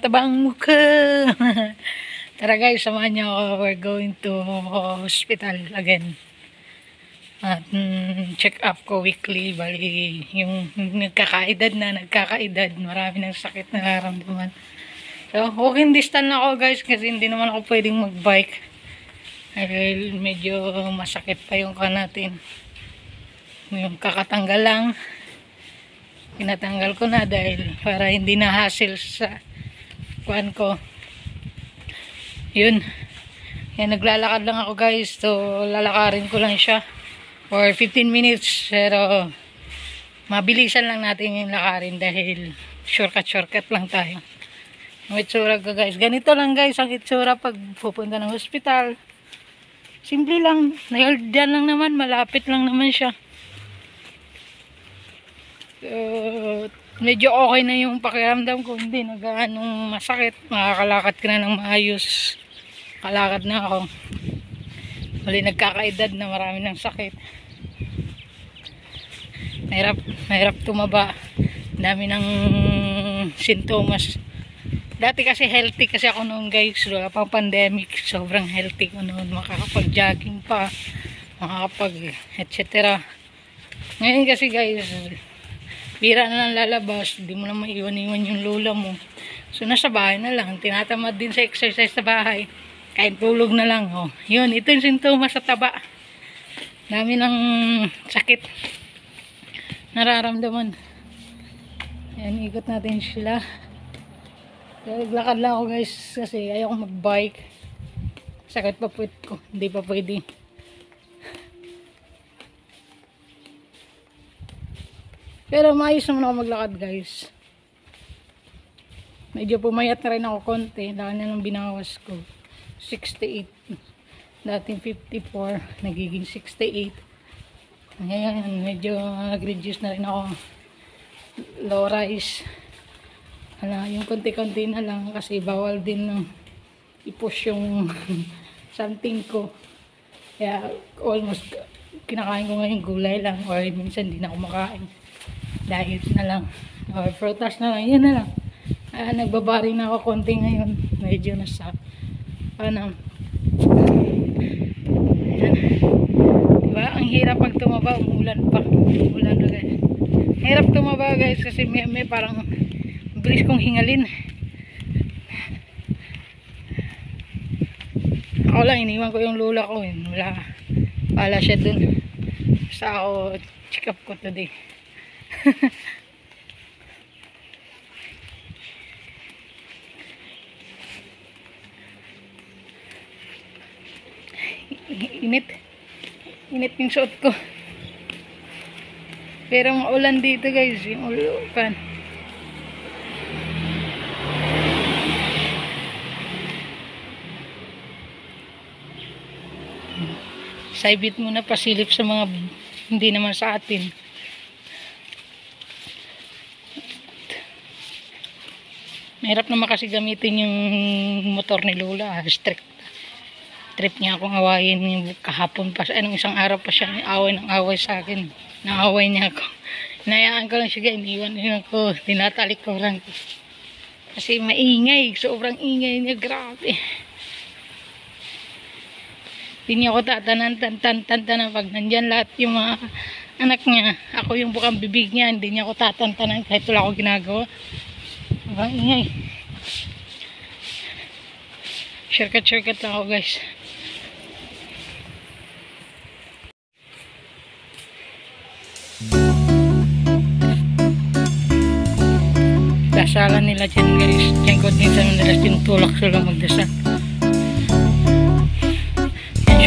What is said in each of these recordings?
again. Ang mukha. Tara guys, samahan niyo ako. We're going to hospital again. At mm, check up ko weekly. Bali, yung nagkakaedad na, nagkakaedad. Marami ng sakit na nararamdaman. So, walking distance na ako guys kasi hindi naman ako pwedeng magbike. Dahil medyo masakit pa yung ka natin. Yung kakatanggal lang. Pinatanggal ko na dahil para hindi na hassle sa kuan ko. Yun. Yan, naglalakad lang ako guys. So, lalakarin ko lang siya for 15 minutes. Pero, mabilisan lang natin yung lakarin dahil shortcut-shortcut lang tayo. Ang itsura ko guys. Ganito lang guys ang itsura pag pupunta ng hospital. Simple lang. Dyan lang naman. Malapit lang naman siya. Uh, medyo okay na yung pakiramdam ko. Hindi na gaanong masakit. Makakalakad ka na ng maayos. Kalakad na ako. Mali nagkakaedad na marami ng sakit. Mahirap, mahirap tumaba. Dami ng sintomas. Dati kasi healthy kasi ako noon guys. Wala pang pandemic. Sobrang healthy ko noon. Makakapag-jogging pa. Makakapag etc. Ngayon kasi guys, bira na lang lalabas. Hindi mo na maiwan-iwan yung lula mo. So nasa bahay na lang. Tinatamad din sa exercise sa bahay. Kahit tulog na lang. Oh. Yun, ito yung sintomas sa taba. Dami ng sakit. Nararamdaman. Ayan, ikot natin sila. Naglakad lang ako guys kasi ayaw magbike. Sakit pa puwit ko. Hindi pa pwede. Pero maayos naman ako maglakad guys. Medyo pumayat na rin ako konti. Dahil na nang binawas ko. 68. Dating 54. Nagiging 68. Ngayon, medyo nag-reduce na rin ako. Low rise. Hala, yung konti-konti na lang kasi bawal din ng i-push yung something ko. Kaya almost kinakain ko ngayon gulay lang or minsan hindi na ako makain. Diet na lang. Or prutas na lang. Yan na lang. Ah, nagbabari na ako konti ngayon. Medyo nasa ano. Yan. Diba? Ang hirap pag tumaba. Umulan pa. Umulan na guys. Hirap tumaba guys kasi may, may parang bilis kong hingalin ako lang iniwan ko yung lula ko eh. wala wala siya dun sa ako check up ko today init. Init yung suot ko. Pero ulan dito guys yung ulan Saibit mo na pasilip sa mga hindi naman sa atin. Mahirap naman kasi gamitin yung motor ni Lola. Strict. Trip niya akong awayin yung kahapon pa. Anong isang araw pa siya away ng away sa akin. Naaway niya ako. Nayaan ko lang siya. Iniwan niya ako. Tinatalik ko lang. Kasi maingay. Sobrang ingay niya. Grabe. Hindi niya ako tatanan, tantan, tantanan pag nandyan lahat yung mga anak niya. Ako yung bukang bibig niya, hindi niya ako tatantanan kahit wala ako ginagawa. Ang ingay. Shortcut, shortcut lang ako guys. Dasalan nila dyan guys. Diyan ko minsan nila tinutulak sila magdasal.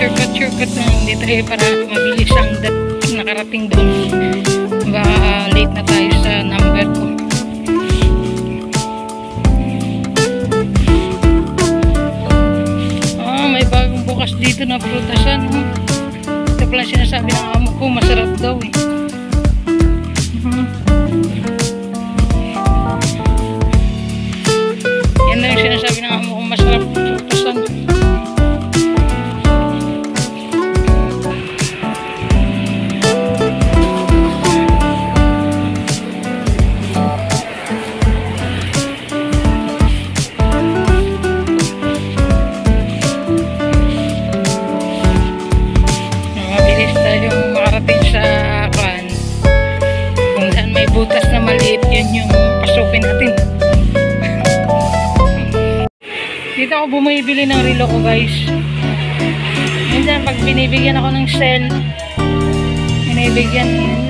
shortcut shortcut na hindi tayo para mabilis ang dat nakarating doon baka late na tayo sa number ko bukas dito na prutasan ito pala sinasabi ng amo ko masarap daw eh natin yung pasukin natin. Dito ako bumibili ng relo ko guys. Minsan pag binibigyan ako ng sell, binibigyan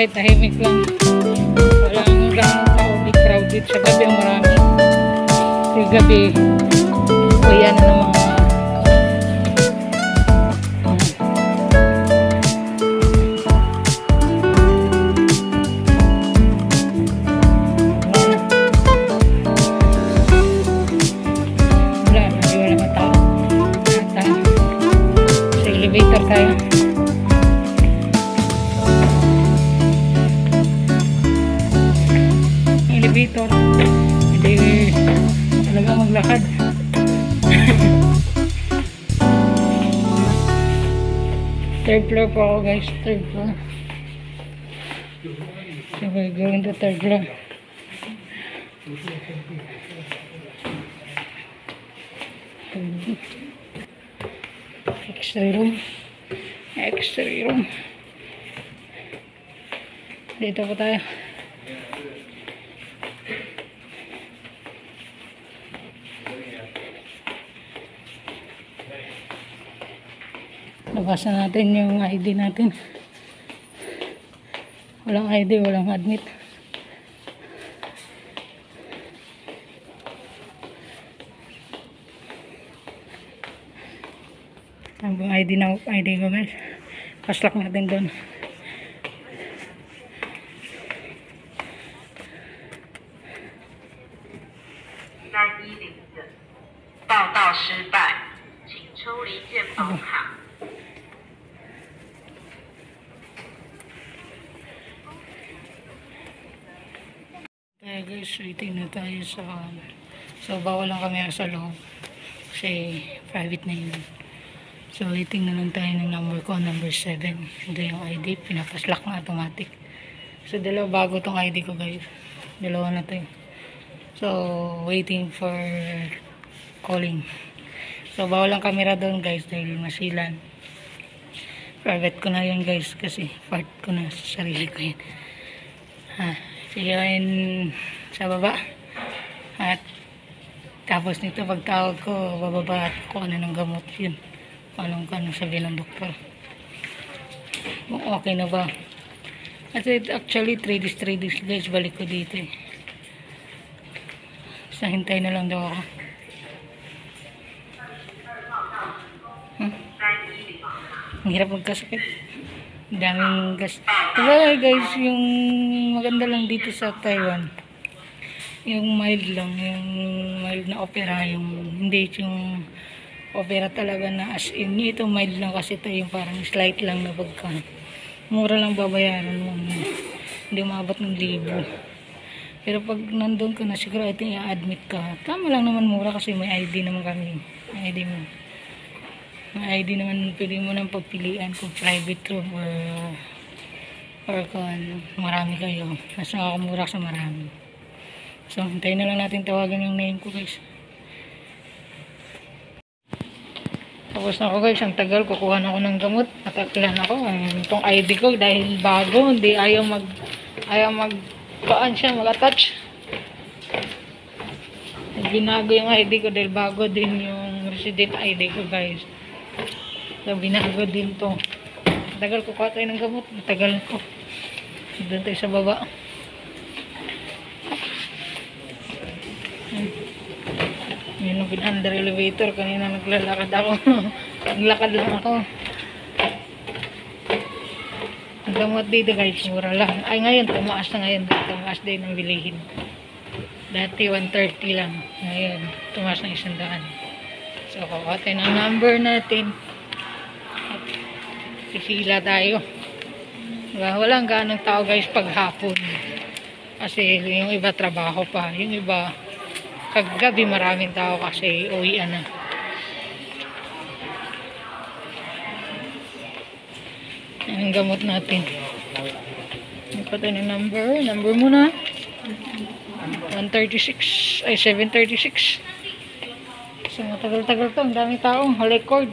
kahit tahimik lang. Walang ganong crowded crowded. Sa gabi ang marami. Sa gabi, kuya na ng mga Third floor po ako guys, third floor. So we're going to third floor. Extra room. Extra room. Dito po tayo. Labasan natin yung ID natin. Walang ID, walang admit. Ang ID na ID ko guys. Paslak natin doon. waiting na tayo sa. Ano. So, bawal lang kami sa loob. Kasi, private na yun. So, waiting na lang tayo ng number ko, number 7. Ito yung ID, pinapaslak na automatic. So, dalawa bago tong ID ko, guys. Dalawa na tayo. So, waiting for calling. So, bawal ang camera doon, guys, dahil masilan. Private ko na yan, guys, kasi part ko na sa sarili ko yan. Ha, sige, and sa baba. At tapos nito pagtawag ko, bababa at kung ano ng gamot yun. Kung anong, anong sabi ng doktor. Kung okay na ba. At it, actually, 3 days, 3 days guys, balik ko dito eh. Sa hintay na lang daw ako. Hmm? Ang hirap magkasakit. Daming gas. Kaya guys, yung maganda lang dito sa Taiwan yung mild lang, yung mild na opera, yung hindi yung opera talaga na as in, ito mild lang kasi ito yung parang slight lang na pagka mura lang babayaran mo. Hindi umabot ng libo. Pero pag nandun ka na, siguro ito i-admit ka. Tama lang naman mura kasi may ID naman kami. May ID mo. May ID naman pwede mo nang pagpilian kung private room or or kung marami kayo. Mas nakakamura sa marami. So, hintayin na lang natin tawagan yung name ko guys. Tapos na ako guys, ang tagal, kukuha na ako ng gamot. Natakilan ako. Itong ID ko dahil bago, hindi ayaw mag, ayaw mag, paan siya, mag-attach. Binago yung ID ko dahil bago din yung resident ID ko guys. So, binago din to. Tagal ko kuha tayo ng gamot. Tagal ko. Doon tayo sa baba. Yun ang under elevator. Kanina naglalakad ako. Naglakad lang ako. Ang gamot dito guys, mura lang. Ay ngayon, tumaas na ngayon. Tumaas din ang bilihin. Dati 130 lang. Ngayon, tumaas na isang daan. So, kukuha tayo ng number natin. At pipila tayo. Diba? Walang ganong tao guys pag hapon. Kasi yung iba trabaho pa. Yung iba kagabi maraming tao kasi uwian na. Yan ang gamot natin. Pa tayo ng number? Number muna. 136. Ay, 736. So, matagal-tagal to. Ang daming tao. Record.